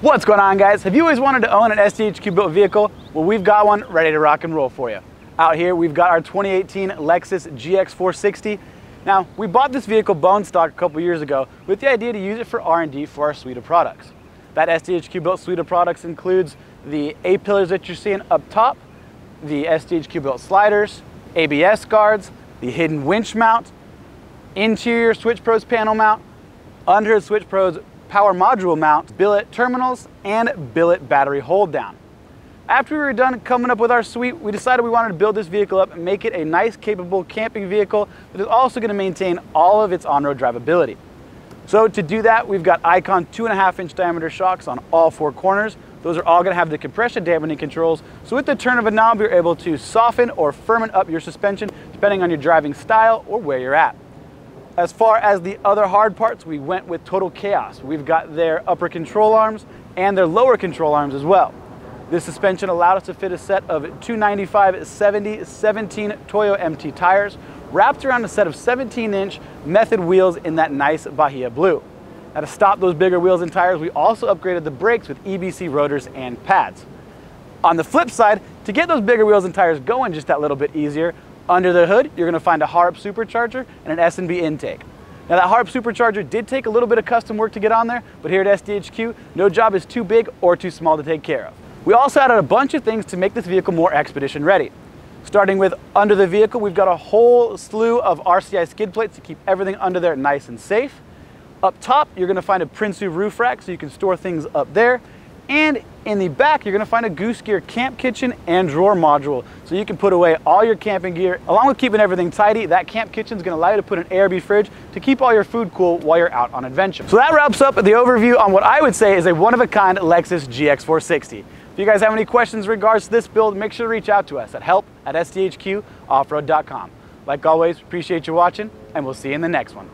What's going on guys? Have you always wanted to own an SDHQ built vehicle? Well, we've got one ready to rock and roll for you. Out here, we've got our 2018 Lexus GX460. Now, we bought this vehicle bone stock a couple years ago with the idea to use it for R&D for our suite of products. That SDHQ built suite of products includes the A-pillars that you're seeing up top, the SDHQ built sliders, ABS guards, the hidden winch mount, interior Switch Pros panel mount, under Switch Pros power module mount, billet terminals, and billet battery hold down. After we were done coming up with our suite, we decided we wanted to build this vehicle up and make it a nice, capable camping vehicle that is also going to maintain all of its on-road drivability. So to do that, we've got Icon two and a half inch diameter shocks on all four corners. Those are all gonna have the compression dampening controls. So with the turn of a knob, you're able to soften or firmen up your suspension depending on your driving style or where you're at. As far as the other hard parts, we went with Total Chaos. We've got their upper control arms and their lower control arms as well. This suspension allowed us to fit a set of 295 70 17 Toyo MT tires wrapped around a set of 17 inch method wheels in that nice Bahia blue. Now to stop those bigger wheels and tires, we also upgraded the brakes with EBC rotors and pads. On the flip side, to get those bigger wheels and tires going just that little bit easier, under the hood, you're gonna find a Harrop supercharger and an S&B intake. Now that Harrop supercharger did take a little bit of custom work to get on there, but here at SDHQ, no job is too big or too small to take care of. We also added a bunch of things to make this vehicle more expedition ready. Starting with under the vehicle, we've got a whole slew of RCI skid plates to keep everything under there nice and safe. Up top, you're gonna find a Prinsu roof rack so you can store things up there. And in the back, you're gonna find a Goose Gear camp kitchen and drawer module. So you can put away all your camping gear. Along with keeping everything tidy, that camp kitchen is gonna allow you to put an ARB fridge to keep all your food cool while you're out on adventure. So that wraps up the overview on what I would say is a one-of-a-kind Lexus GX460. If you guys have any questions in regards to this build, make sure to reach out to us at help at sdhqoffroad.com. Like always, appreciate you watching, and we'll see you in the next one.